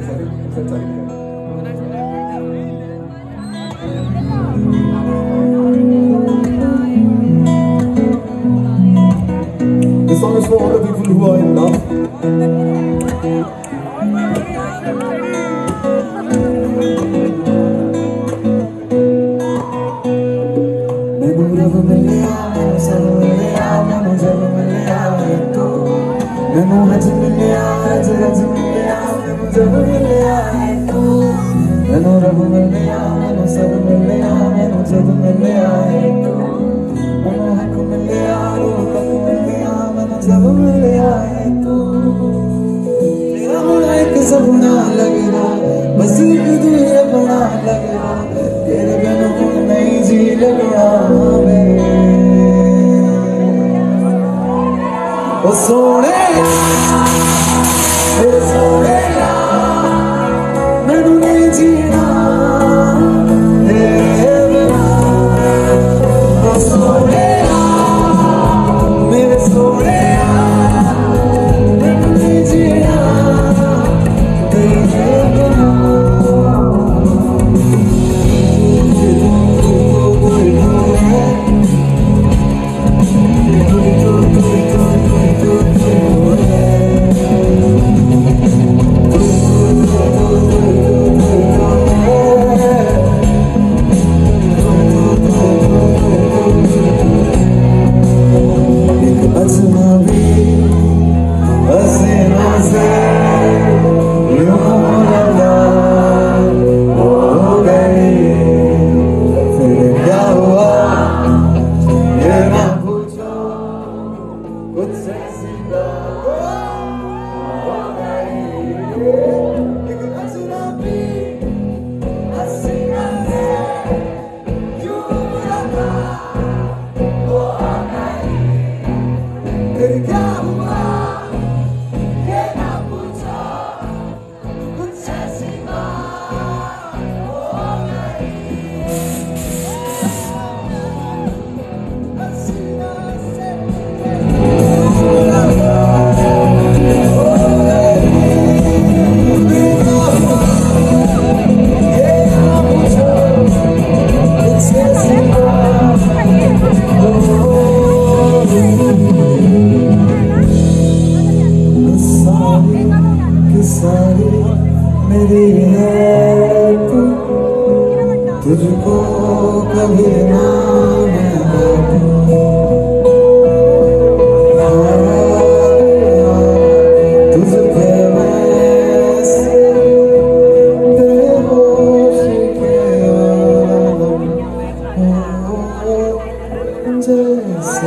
This song is for all the people who are in love. Seguro me liaba, seguro me liaba, seguro me. منوهة بالليعة تغت بالليعة منوهة بالليعة منو رب بالليعة منو صب بالليعة منو جد بالليعة منو هكو بالليعة منو هكو بالليعة منو جب بالليعة सपना लगना बस एक तुझे बड़ा लगना तेरे बिन खुद नहीं जी लगना ओ सोने Música Sari, Meriyatu, Tujhko kabhi na main bhulu. Jesus.